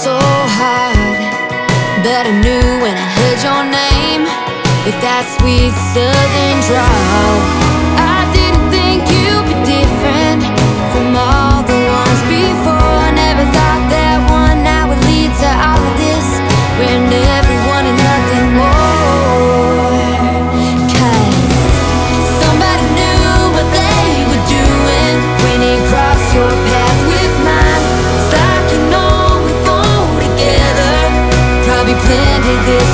so hard. But I knew when I heard your name. With that sweet southern drawl this